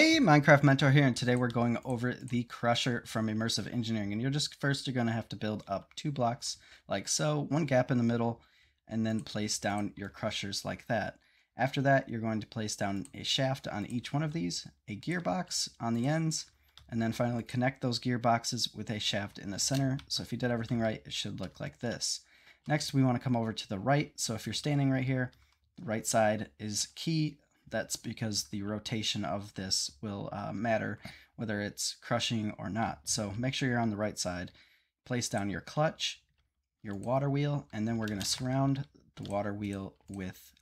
Minecraft Mentor here, and today we're going over the Crusher from Immersive Engineering. And you're just first you're going to have to build up two blocks like so, one gap in the middle, and then place down your crushers like that. After that, you're going to place down a shaft on each one of these, a gearbox on the ends, and then finally connect those gearboxes with a shaft in the center. So if you did everything right, it should look like this. Next, we want to come over to the right. So if you're standing right here, the right side is key that's because the rotation of this will uh, matter whether it's crushing or not. So make sure you're on the right side. Place down your clutch, your water wheel, and then we're going to surround the water wheel with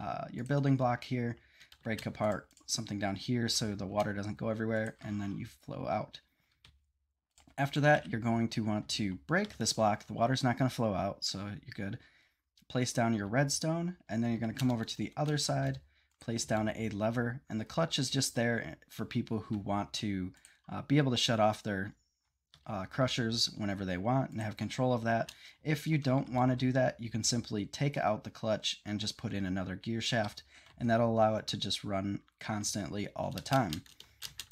uh, your building block here. Break apart something down here so the water doesn't go everywhere, and then you flow out. After that, you're going to want to break this block. The water's not going to flow out, so you're good. Place down your redstone, and then you're going to come over to the other side place down a lever, and the clutch is just there for people who want to uh, be able to shut off their uh, crushers whenever they want and have control of that. If you don't want to do that, you can simply take out the clutch and just put in another gear shaft, and that'll allow it to just run constantly all the time.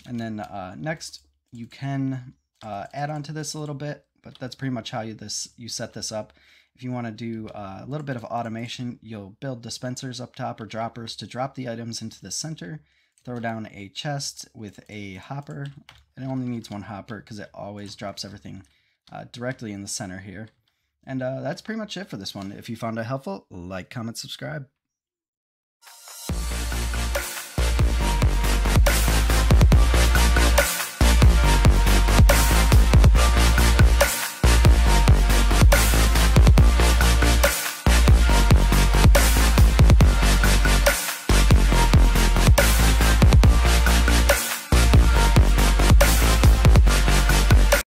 And then uh, next, you can uh, add on to this a little bit, but that's pretty much how you this you set this up. If you want to do uh, a little bit of automation, you'll build dispensers up top or droppers to drop the items into the center. Throw down a chest with a hopper. It only needs one hopper because it always drops everything uh, directly in the center here. And uh, that's pretty much it for this one. If you found it helpful, like, comment, subscribe.